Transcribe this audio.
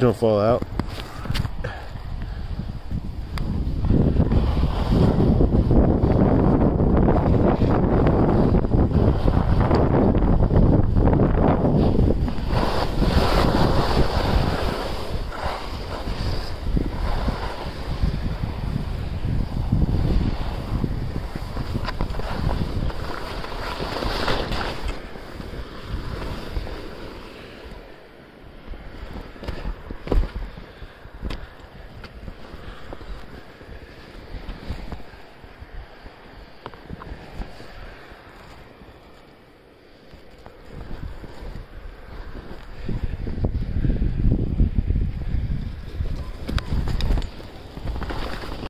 don't fall out.